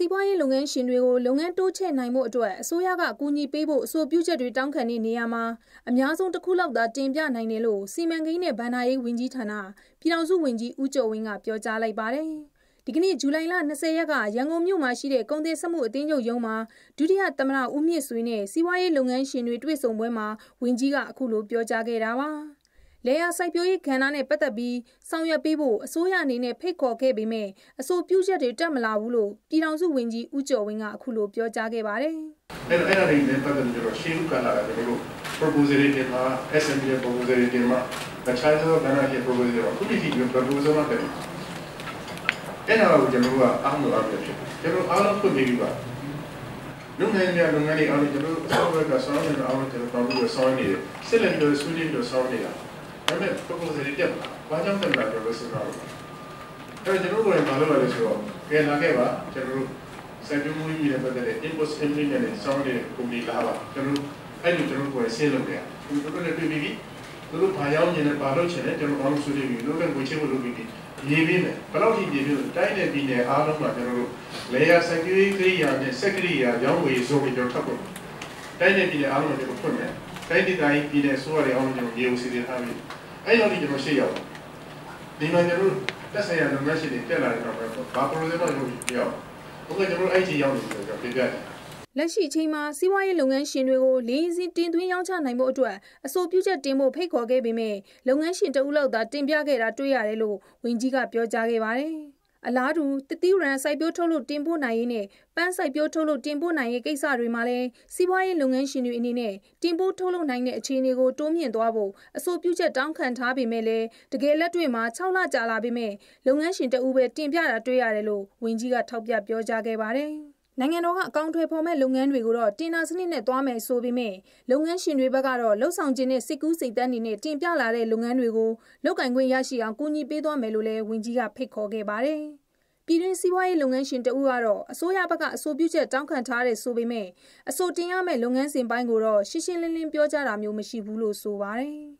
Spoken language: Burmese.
စီးပွားရေးလုပ်ငန်းရှင်တွေကိုလုပ်ငန်းတိုးချဲ့နိုင်မှုအတွက်အစိုးရကအကူအညီပေးဖို့အဆိုပြုချက်တွေတောင်းခံနေနေရမှာအများဆုံးတစ်ခုလောက်သာတင်ပြနိုင်တယ်လို့စီမံကိန်းနဲ့ဗန္ဒာရေးဝန်ကြီးဌာနပြည်ထောင်စုဝန်ကြီးဦးကျော်ဝင်းကပြောကြားလိုက်ပါတယ်။ဒီကနေ့ဇူလိုင်လ20ရက်ကရန်ကုန်မြို့မှာရှိတဲ့ကုန်သည်စမှုအသင်းချုပ်ရုံးမှာဒုတိယသမ္မတဦးမြင့်ဆွေနဲ့စီးပွားရေးလုပ်ငန်းရှင်တွေတွေ့ဆုံပွဲမှာဝန်ကြီးကအခုလိုပြောကြားခဲ့တာပါ။ လေယာစိုက်ပျိုးရေးကဏ္ဍနဲ့ပတ်သက်ပြီးဆောင်ရွက်ပေးဖို့အစိုးရအနေနဲ့ဖိတ်ခေါ်ခဲ့ပေမဲ့အဆိုပြုချက်တွေတက်မလာဘူးလို့ပြည်ထောင်စုဝန်ကြီးဦးကျော်ဝင်းကအခုလိုပြောကြားခဲ့ပါတယ်။အဲ့တော့အဲ့ဒါတွေနဲ့ပတ်သက်ပြီးတော့ရှင်းဥကလာတယ်ကျွန်တော်တို့ proposal တွေမှာ SMB proposal တွေမှာတခြားသောကဏ္ဍရဲ့ proposal တွေခုဒီဒီ proposal မှာတယ်။အဲ့ဒါကိုကျွန်တော်တို့ကအားမလို့အားပြဖြစ်ကျွန်တော်အားလုံးဖွင့်ပြီးပါလုပ်ငန်းများလုပ်ငန်းတွေအားလုံးကျွန်တော်တို့အစောကဆောင်းနေအောင်ကျွန်တော်တို့ဆောင်းနေတယ်ဆက်လက်ပြီးဆွေးနွေးပြီးဆောင်းနေတာ ဒါပေမဲ့ proposal တွေတက်လာဘာကြောင့်တက်လာကြလို့ဆိုတော့အဲ့တော့ကျွန်တော်တို့ကဘာလုပ်ရလဲဆိုတော့ကဲလာခဲ့ပါကျွန်တော်တို့စံပြမှုကြီးနဲ့ပတ်သက်တဲ့ input implement နဲ့ဆောင်းတဲ့ကုမ္ပဏီလာပါကျွန်တော်တို့အဲ့ဒီကျွန်တော်တို့ကဆင်းလုပ်တယ်သူတို့လည်းတွေ့ပြီးသူတို့ဘာရောက်နေလဲဘာလုပ်ချင်လဲကျွန်တော်အောင်ဆွေးနွေးပြီးတို့လည်းငွေချေးဖို့လုပ်ပြီးရေးပြီးမယ်ဘယ်လောက်ထိရေးပြီးတိုင်းတဲ့ပြည်နယ်အားလုံးမှာကျွန်တော်တို့ layer security ကိရိယာနဲ့ security ရာရောင်းဝယ်ဆိုပြီးကျွန်တော်ထပ်ဖို့တိုင်းတဲ့ပြည်နယ်အားလုံးကိုကျွန်တော်ဖွင့်မယ် တိုင်းဒေသကြီးပြည်နယ်ဆိုရတဲ့အောင်ကျွန်တော်ရေဦးစီစဉ်ထားပြီးအဲ့တော့ဒီကျွန်တော်ရှေ့ရောက်ဒီမှာကျွန်တော်တက်ဆိုင်ရာလုပ်ငန်းရှင်တွေတက်လာတဲ့အခါမှာဘာ project မှလုပ်ပြီးရောက်ဘုကကျွန်တော်အဲ့ဒီရောက်နေတယ်ကျွန်တော်ပြပြတယ်လက်ရှိအချိန်မှာစီးပွားရေးလုပ်ငန်းရှင်တွေကိုလေးစင်းတင်သွင်းရောင်းချနိုင်မှုအတွက်အဆိုပြုချက်တင်ဖို့ဖိတ်ခေါ်ခဲ့ပေမဲ့လုပ်ငန်းရှင်တဦးလောက်သာတင်ပြခဲ့တာတွေ့ရတယ်လို့ဝန်ကြီးကပြောကြားခဲ့ပါတယ်။ အလားတူတတိရန်စိုက်ပျိုးထုတ်လုပ်တင်ပို့နိုင်ရေးနဲ့ပန်းစိုက်ပျိုးထုတ်လုပ်တင်ပို့နိုင်ရေးကိစ္စတွေမှာလည်းစီးပွားရေးလုပ်ငန်းရှင်တွေအနေနဲ့တင်ပို့ထုတ်လုပ်နိုင်တဲ့အခြေအနေကိုတိုးမြင့်သွားဖို့အဆိုပြုချက်တောင်းခံထားပေမဲ့လည်းတကယ်လက်တွေ့မှာ6လကြာလာပေမဲ့လုပ်ငန်းရှင်တဦးပဲတင်ပြတာတွေ့ရတယ်လို့ဝန်ကြီးကထောက်ပြပြောကြားခဲ့ပါတယ်။ နိုင်ငံတော်ကအကောင့်ထွေဖော်မဲ့လုပ်ငန်းတွေကိုတော့တင်နာစနစ်နဲ့သွားမယ်ဆိုပေမဲ့လုပ်ငန်းရှင်တွေဘက်ကတော့လှုပ်ဆောင်ခြင်းနဲ့စစ်ကူးစိတ်တန်းနေနဲ့တင်ပြလာတဲ့လုပ်ငန်းတွေကိုလုတ်ကင်ခွင့်ရရှိအောင်ကူညီပေးသွားမယ်လို့လည်းဝန်ကြီးကဖိတ်ခေါ်ခဲ့ပါတယ်။ပြည်တွင်းစီးပွားရေးလုပ်ငန်းရှင်တဦးကတော့အစိုးရဘက်ကအဆိုပြုချက်တောင်းခံထားတဲ့ဆိုပေမဲ့အဆိုတင်ရမယ့်လုပ်ငန်းစဉ်ပိုင်းကိုတော့ရှင်းရှင်းလင်းလင်းပြောကြားတာမျိုးမရှိဘူးလို့ဆိုပါတယ်